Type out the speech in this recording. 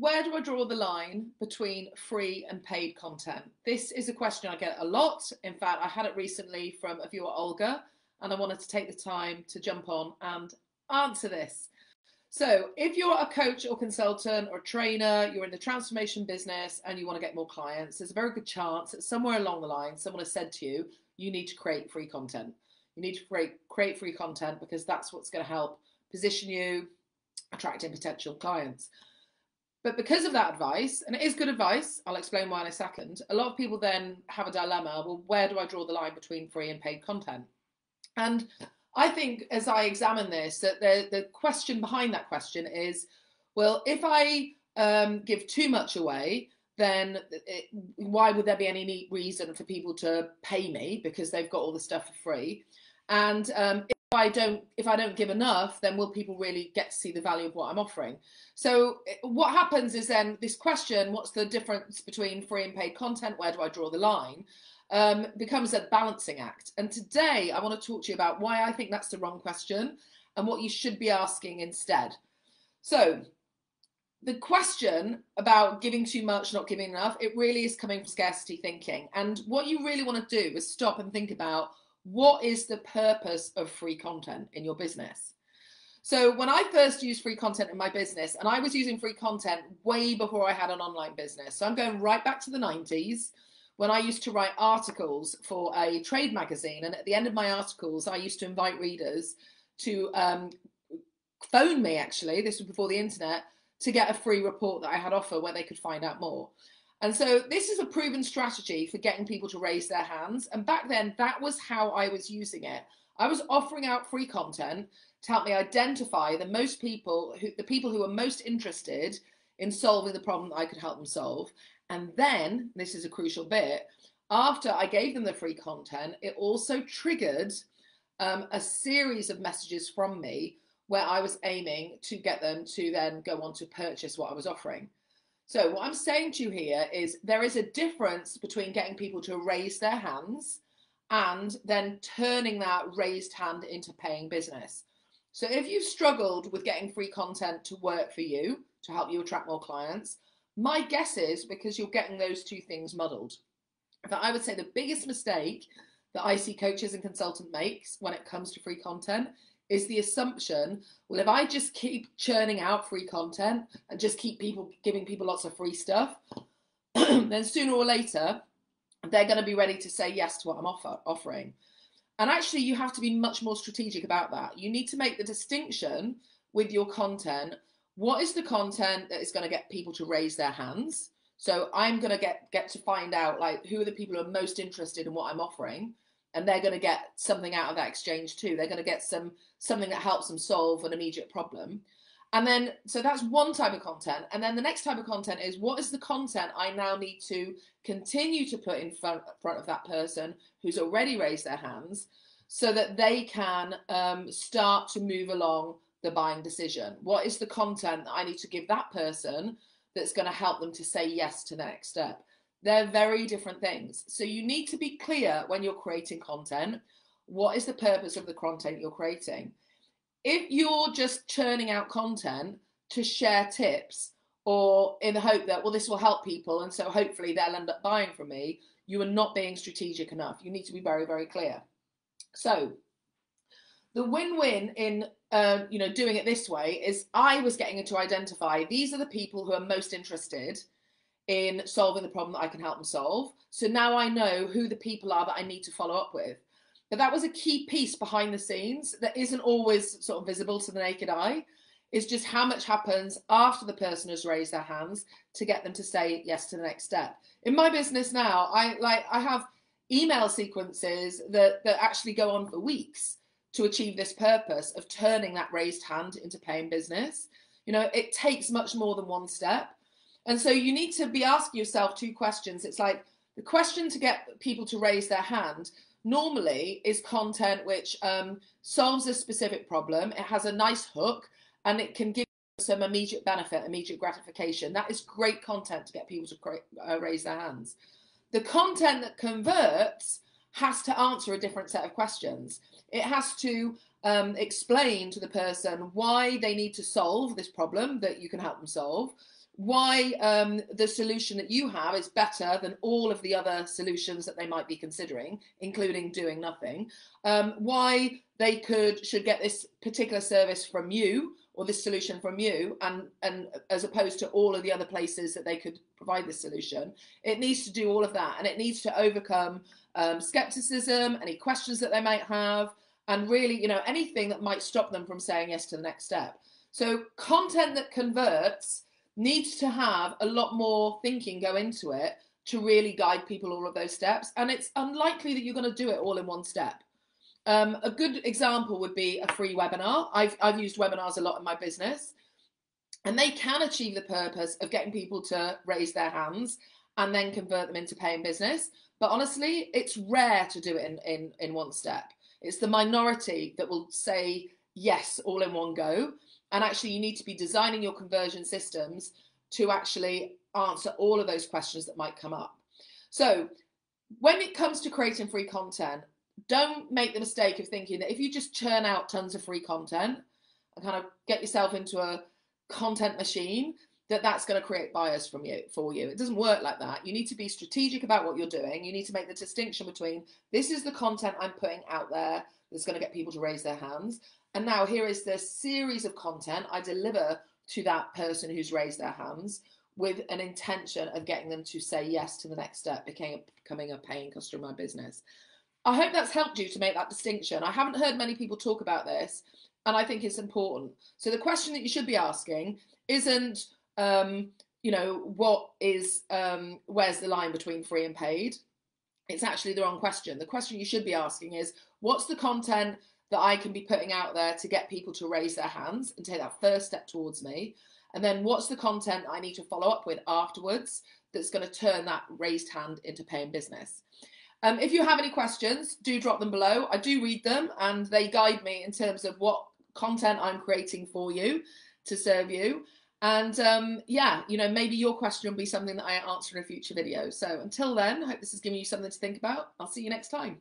where do I draw the line between free and paid content? This is a question I get a lot. In fact, I had it recently from a viewer, Olga, and I wanted to take the time to jump on and answer this. So, if you're a coach or consultant or trainer, you're in the transformation business and you want to get more clients, there's a very good chance that somewhere along the line someone has said to you, you need to create free content. You need to create, create free content because that's what's going to help position you, attracting potential clients. But because of that advice, and it is good advice, I'll explain why in a second, a lot of people then have a dilemma well, where do I draw the line between free and paid content? And I think as I examine this, that the, the question behind that question is, well, if I um, give too much away, then it, why would there be any reason for people to pay me because they've got all the stuff for free? And um, I don't, if I don't give enough, then will people really get to see the value of what I'm offering? So what happens is then this question: What's the difference between free and paid content? Where do I draw the line? um, becomes a balancing act. And today I want to talk to you about why I think that's the wrong question and what you should be asking instead. So, the question about giving too much, not giving enough, it really is coming from scarcity thinking. And what you really want to do is stop and think about what is the purpose of free content in your business. So, when I first used free content in my business, and I was using free content way before I had an online business, so I'm going right back to the 90s when I used to write articles for a trade magazine. And at the end of my articles, I used to invite readers to um, phone me, actually, this was before the internet, to get a free report that I had offer where they could find out more. And so this is a proven strategy for getting people to raise their hands. And back then, that was how I was using it. I was offering out free content to help me identify the most people who the people who are most interested in solving the problem that I could help them solve. And then, this is a crucial bit, after I gave them the free content, it also triggered um, a series of messages from me where I was aiming to get them to then go on to purchase what I was offering. So, what I'm saying to you here is there is a difference between getting people to raise their hands and then turning that raised hand into paying business. So, if you've struggled with getting free content to work for you to help you attract more clients, my guess is because you're getting those two things muddled. But I would say the biggest mistake that I see coaches and consultant makes when it comes to free content is the assumption, well, if I just keep churning out free content and just keep people giving people lots of free stuff, then sooner or later they're going to be ready to say yes to what I'm offer, offering. And actually, you have to be much more strategic about that. You need to make the distinction with your content what is the content that is going to get people to raise their hands? So I'm going to get get to find out like who are the people who are most interested in what I'm offering, and they're going to get something out of that exchange too. They're going to get some something that helps them solve an immediate problem. And then, so that's one type of content. And then the next type of content is what is the content I now need to continue to put in front, front of that person who's already raised their hands so that they can um, start to move along the buying decision? What is the content that I need to give that person that's going to help them to say yes to the next step? They're very different things. So you need to be clear when you're creating content. What is the purpose of the content you're creating? If you're just churning out content to share tips or in the hope that, well, this will help people and so hopefully they'll end up buying from me, you are not being strategic enough. You need to be very, very clear. So the win-win in uh, you know doing it this way is I was getting to identify these are the people who are most interested in solving the problem that I can help them solve. So now I know who the people are that I need to follow up with. But that was a key piece behind the scenes that isn't always sort of visible to the naked eye. Is just how much happens after the person has raised their hands to get them to say yes to the next step. In my business now, I like I have email sequences that that actually go on for weeks to achieve this purpose of turning that raised hand into paying business. You know, it takes much more than one step. And so you need to be asking yourself two questions. It's like the question to get people to raise their hand normally is content which um, solves a specific problem. It has a nice hook and it can give some immediate benefit, immediate gratification. That is great content to get people to uh, raise their hands. The content that converts has to answer a different set of questions. It has to um, explain to the person why they need to solve this problem that you can help them solve, why um, the solution that you have is better than all of the other solutions that they might be considering, including doing nothing. Um, why they could should get this particular service from you or this solution from you, and and as opposed to all of the other places that they could provide this solution. It needs to do all of that, and it needs to overcome um, skepticism, any questions that they might have, and really, you know, anything that might stop them from saying yes to the next step. So content that converts needs to have a lot more thinking go into it to really guide people all of those steps. And it's unlikely that you're going to do it all in one step. Um, a good example would be a free webinar. I've, I've used webinars a lot in my business, and they can achieve the purpose of getting people to raise their hands and then convert them into paying business. But honestly, it's rare to do it in, in, in one step. It's the minority that will say yes all in one go. And actually, you need to be designing your conversion systems to actually answer all of those questions that might come up. So, when it comes to creating free content, don't make the mistake of thinking that if you just churn out tons of free content and kind of get yourself into a content machine, that that's going to create buyers from you for you. It doesn't work like that. You need to be strategic about what you're doing. You need to make the distinction between this is the content I'm putting out there that's going to get people to raise their hands and now here is the series of content I deliver to that person who's raised their hands with an intention of getting them to say yes to the next step, becoming a paying customer of my business. I hope that's helped you to make that distinction. I haven't heard many people talk about this, and I think it's important. So the question that you should be asking isn't, um, you know, what is, um, where's the line between free and paid? It's actually the wrong question. The question you should be asking is, what's the content that I can be putting out there to get people to raise their hands and take that first step towards me? And then what's the content I need to follow up with afterwards that's going to turn that raised hand into paying business? Um, if you have any questions, do drop them below. I do read them and they guide me in terms of what content I'm creating for you to serve you. And um, yeah, you know, maybe your question will be something that I answer in a future video. So until then, I hope this has given you something to think about. I'll see you next time.